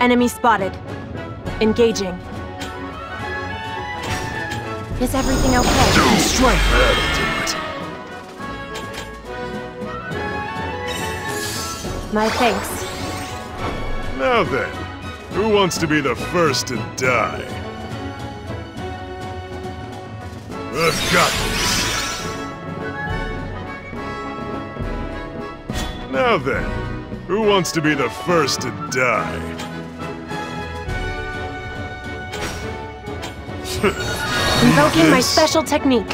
Enemy spotted. Engaging. Is everything okay? Strength. That'll do My thanks. Now then, who wants to be the first to die? I've got this. Now then, who wants to be the first to die? Invoking my special technique.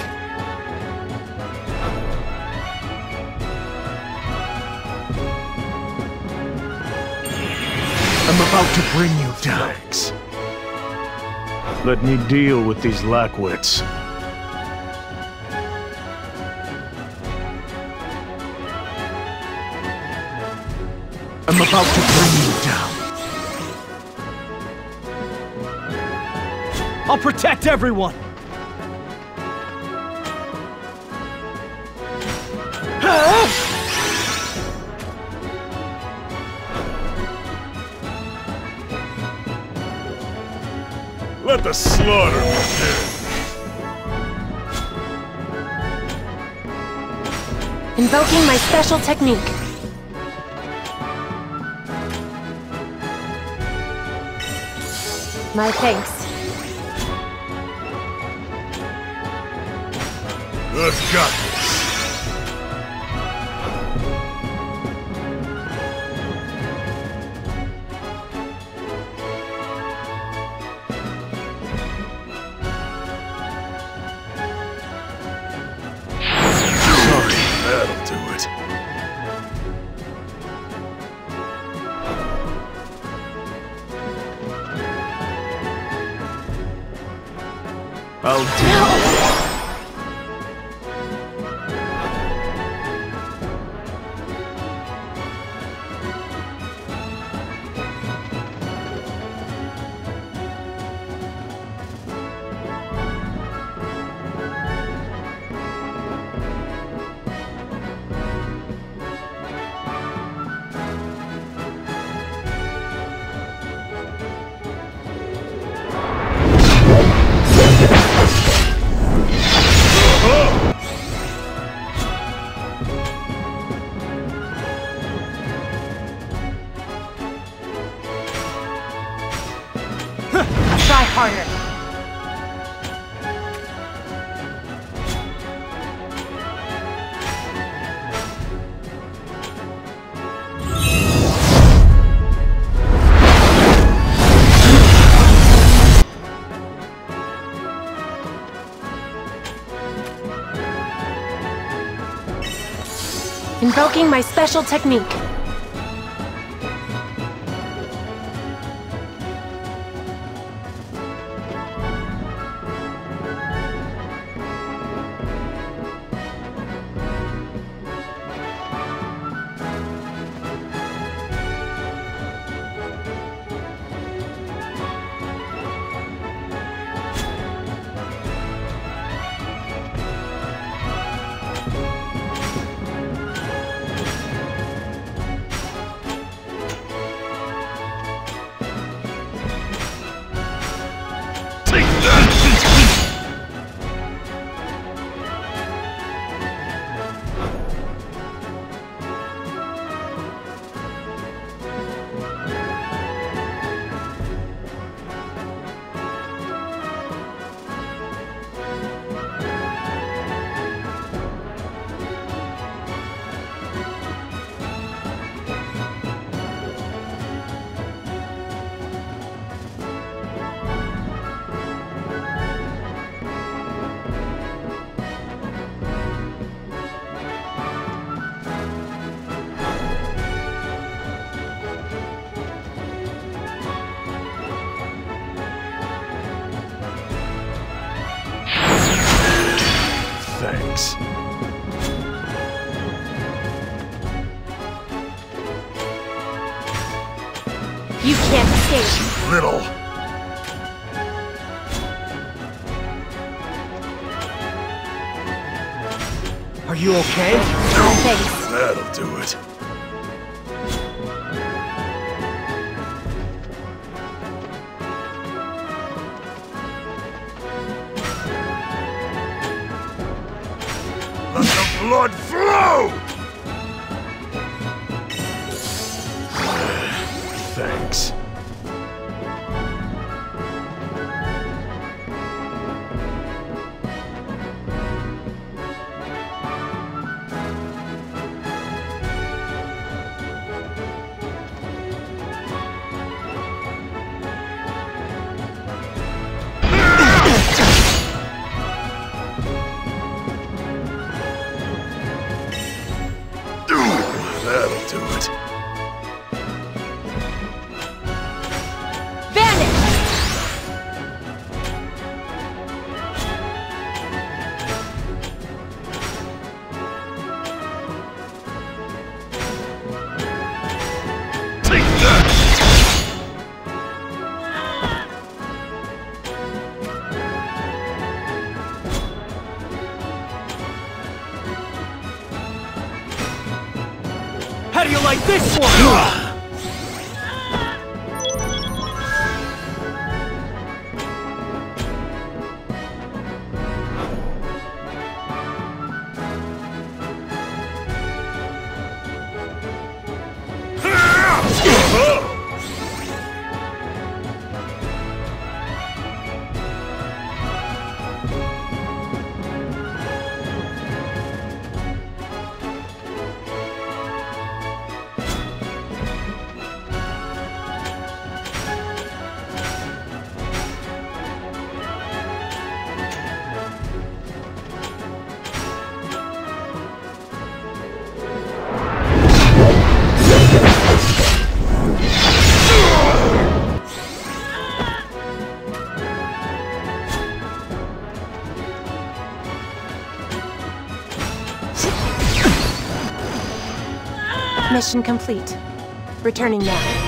I'm about to bring you down. Let me deal with these lackwits. I'm about to bring you down. I'll protect everyone! Let the slaughter begin. Invoking my special technique. My thanks. I've got this. That'll do Invoking my special technique. You can't escape. Little. Are you okay? No. Thanks. That'll do it. Let the blood flow! Do it. How do you like this one? Mission complete. Returning now.